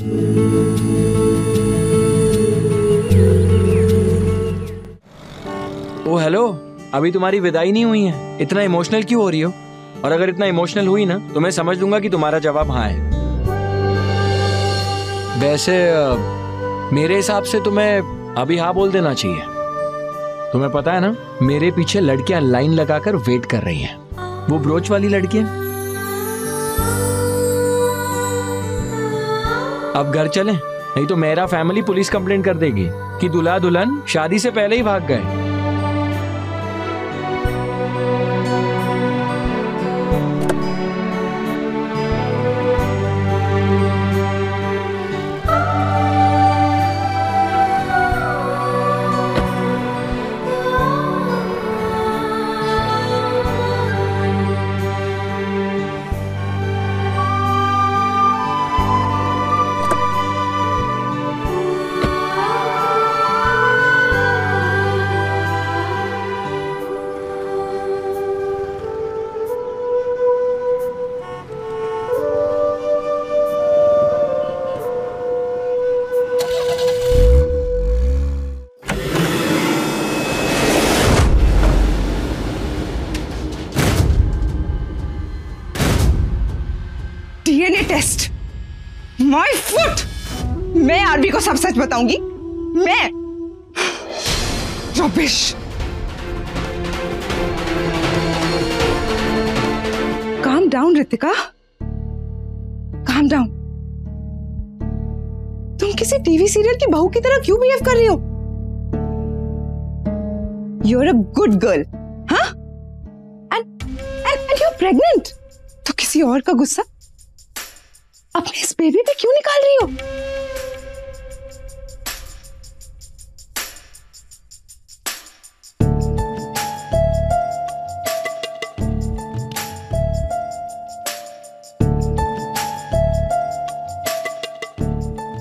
ओ hello अभी तुम्हारी विदाई नहीं हुई है? इतना इमोशनल क्यों हो रही हो? और अगर इतना इमोशनल हुई ना तो मैं समझ लूँगा कि तुम्हारा जवाब हाँ है। वैसे मेरे हिसाब से तुम्हें अभी हाँ बोल देना चाहिए। तुम्हें पता है ना, मेरे पीछे लड़कियाँ लाइन लगाकर वेट कर रही हैं। वो ब्रोच वाली लड़कियाँ अब घर चलें, नहीं तो मेरा फैमिली पुलिस कंप्लेंट कर देगी कि दूल्हा दुल्हन शादी से पहले ही भाग गए। आरबी को सब सच बताऊँगी। मैं rubbish. Calm down Ritika calm down तुम किसी टीवी सीरियल की बहू की तरह क्यों बिहेव कर रही हो? You are a good girl हाँ प्रेग्नेंट तो किसी और का गुस्सा अपने इस बेबी पे क्यों निकाल रही हो?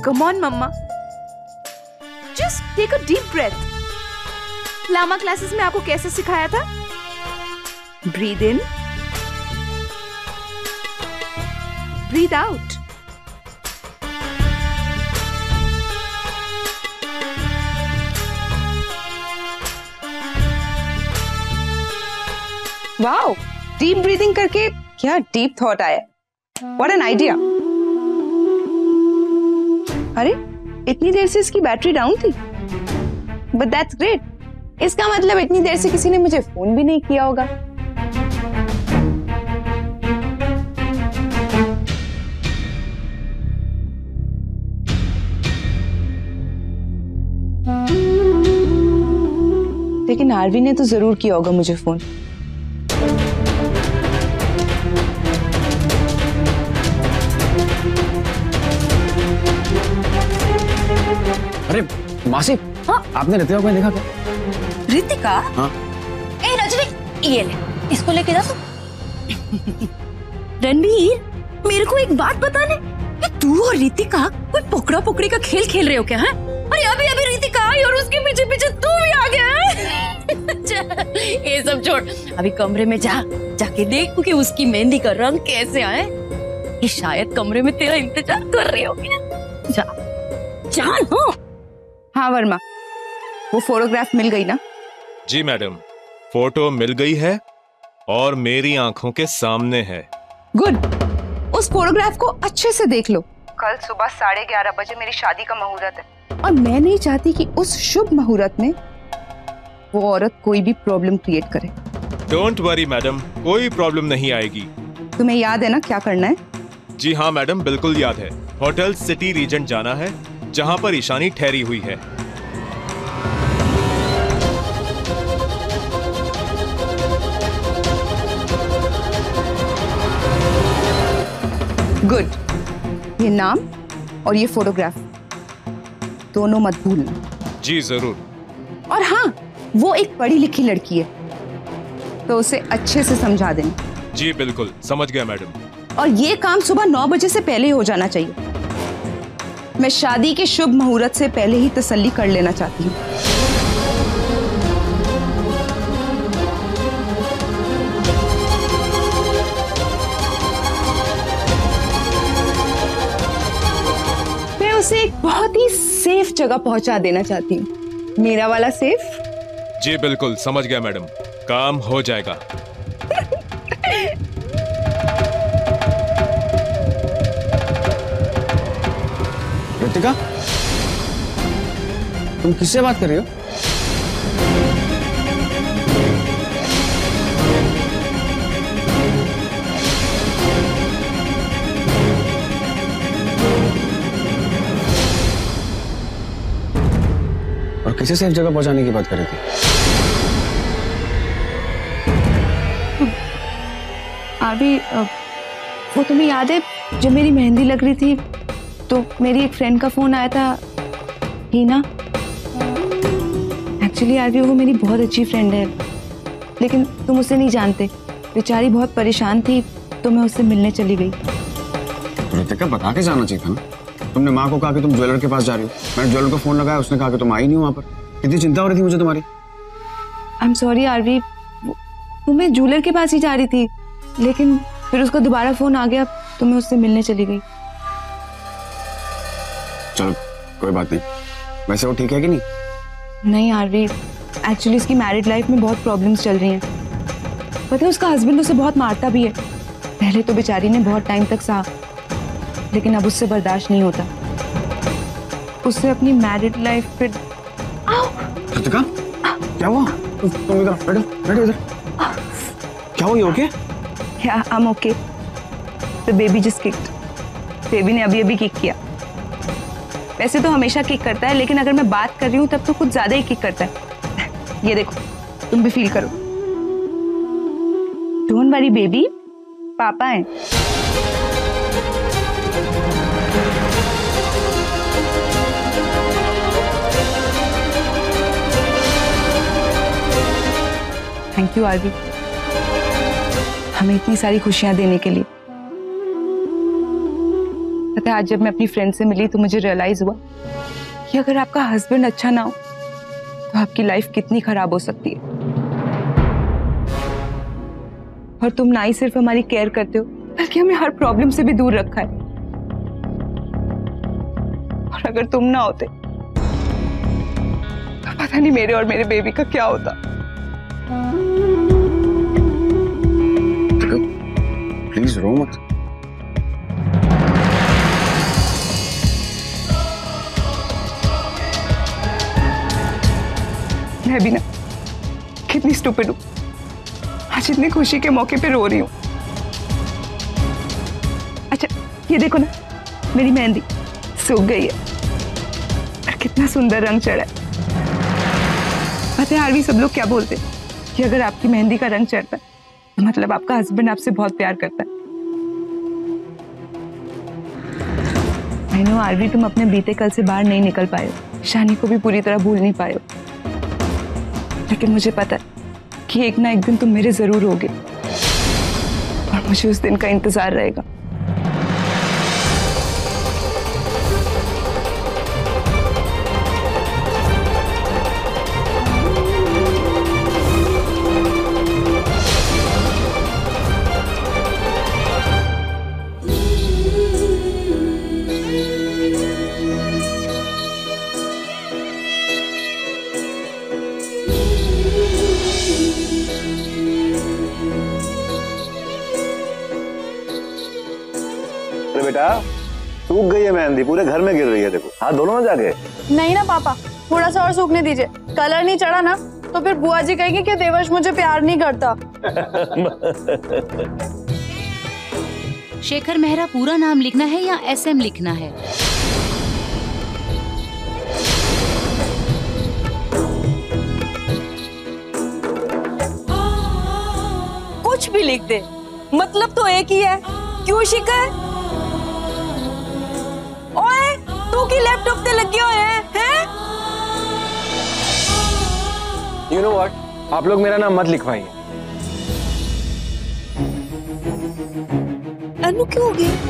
Come on, Mama. Just take a deep breath. Lamaze classes में आपको कैसे सिखाया था? Breathe in breathe out wow deep breathing करके क्या डीप थॉट आया? व्हाट एन आइडिया अरे, इतनी देर से इसकी बैटरी डाउन थी? बट दैट्स ग्रेट इसका मतलब इतनी देर से किसी ने मुझे फ़ोन भी नहीं किया होगा। लेकिन आरवी ने तो ज़रूर किया होगा मुझे फ़ोन। मासी हाँ? आपने रितिका को देखा क्या? रितिका? हाँ। ए रजनी ये ले इसको लेके जा तू। रणबीर मेरे को एक बात बताने। तू और रितिका कोई पकड़ा पकड़ी का खेल खेल रहे हो क्या है? अरे अभी अभी रितिका आई और उसके पीछे पीछे तू भी आ गया है? ये सब छोड़। अभी कमरे में जा जाके देख कि उसकी मेहंदी का रंग कैसे आए ये शायद कमरे में तेरा इंतज़ार कर रही होगी जा। जा ना हाँ वर्मा। वो फोटोग्राफ मिल गई ना? जी मैडम। फ़ोटो मिल गई है और मेरी आँखों के सामने है। गुड। उस फोटोग्राफ को अच्छे से देख लो। कल सुबह साढ़े ग्यारह बजे मेरी शादी का मुहूर्त है। और मैं नहीं चाहती कि उस शुभ मुहूर्त में वो औरत कोई भी प्रॉब्लम क्रिएट करे। Don't worry madam. कोई प्रॉब्लम नहीं आएगी। तुम्हें याद है ना क्या करना है? जी हाँ मैडम बिल्कुल याद है। होटल सिटी रीजेंट जाना है। जहाँ पर ईशानी ठहरी हुई है। गुड ये नाम और ये फोटोग्राफ दोनों मत भूलना। जी ज़रूर। और हाँ वो एक पढ़ी लिखी लड़की है। तो उसे अच्छे से समझा देना। जी बिल्कुल। समझ गया मैडम। और ये काम सुबह नौ बजे से पहले ही हो जाना चाहिए। मैं शादी के शुभ मुहूर्त से पहले ही तसल्ली कर लेना चाहती हूँ। मैं उसे एक बहुत ही सेफ़ जगह पहुँचा देना चाहती हूँ। मेरा वाला सेफ़ जी, बिल्कुल, समझ गया मैडम। काम हो जाएगा। रितिका तुम किससे बात कर रही हो? और किसे सेफ़ जगह पहुँचाने की बात कर रही थी? अभी वो तुम्हें याद है, जब मेरी मेहंदी लग रही थी तो मेरी एक फ्रेंड का फ़ोन आया था हीना। एक्चुअली आरवी वो मेरी बहुत अच्छी फ्रेंड है। लेकिन तुम उसे नहीं जानते। बेचारी बहुत परेशान थी तो मैं उससे मिलने चली गई। रितिका बता के जाना चाहिए था ना? तुमने माँ को कहा कि तुम ज्वेलर के पास जा रही हो। मैंने ज्वेलर को फ़ोन लगाया उसने कहा कि तुम आई नहीं हो वहाँ पर। कितनी चिंता हो रही थी मुझे तुम्हारी? I am sorry Aarvi. वो वो मैं जूलर के पास ही जा रही थी। लेकिन फिर उसका दोबारा फ़ोन आ गया तो मैं उससे मिलने चली गई। चलो कोई बात नहीं। वैसे वो ठीक है कि नहीं? नहीं आरवी एक्चुअली इसकी मैरिड लाइफ में बहुत प्रॉब्लम्स चल रही हैं। पता है उसका हस्बैंड उसे बहुत मारता भी है। पहले तो बेचारी ने बहुत टाइम तक सहा लेकिन अब उससे बर्दाश्त नहीं होता। उससे अपनी मैरिड लाइफ पे रितिका क्या हुआ? तुम इधर बैठो बैठो इधर। क्या हुई ओके या I am okay the baby just kicked baby ने अभी अभी किक किया। वैसे तो हमेशा किक करता है, लेकिन अगर मैं बात कर रही हूँ, तब तो कुछ ज़्यादा ही किक करता है। ये देखो, तुम भी फील करो। डोंट वरी बेबी पापा हैं। थैंक यू आरवी हमें इतनी सारी खुशियाँ देने के लिए। पता है, आज जब मैं अपनी फ्रेंड से मिली तो मुझे रियलाइज़ हुआ कि अगर आपका हस्बैंड अच्छा ना हो तो आपकी लाइफ कितनी खराब हो सकती है। और तुम ना ही सिर्फ़ हमारी केयर करते हो, बल्कि हमें हर प्रॉब्लम से भी दूर रखा है। और अगर तुम ना होते तो पता नहीं मेरे और मेरे बेबी का क्या होता। प्लीज़ रो मत मैं भी ना कितनी स्टूपिड हूँ। आज इतनी खुशी के मौके पे रो रही हूँ। अच्छा ये देखो ना, मेरी मेहंदी सूख गई है और कितना सुंदर रंग चढ़ा है। पता है आरवी सब लोग क्या बोलते कि अगर आपकी मेहंदी का रंग चढ़ता है तो मतलब आपका हस्बैंड आपसे बहुत प्यार करता है। आरवी तुम अपने बीते कल से बाहर नहीं निकल पाए हो। शानी को भी पूरी तरह भूल नहीं पाए हो। लेकिन मुझे पता है कि एक ना एक दिन तुम मेरे ज़रूर होगे। और मुझे उस दिन का इंतज़ार रहेगा। सूख गई है मेहंदी पूरे घर में गिर रही है देखो। हाथ धोलो ना जाके। नहीं ना पापा थोड़ा सा और सूखने दीजिए। कलर नहीं चढ़ा ना तो फिर बुआ जी कहेंगे कि देवश मुझे प्यार नहीं करता। शेखर मेहरा पूरा नाम लिखना है या एसएम लिखना है? कुछ भी लिख दे मतलब तो एक ही है। क्यों शिकर तू की लैपटॉप ते लगे हुए हैं हैं? यू नो व्हाट आप लोग मेरा नाम मत लिखवाइए। अनु क्यों हो गई?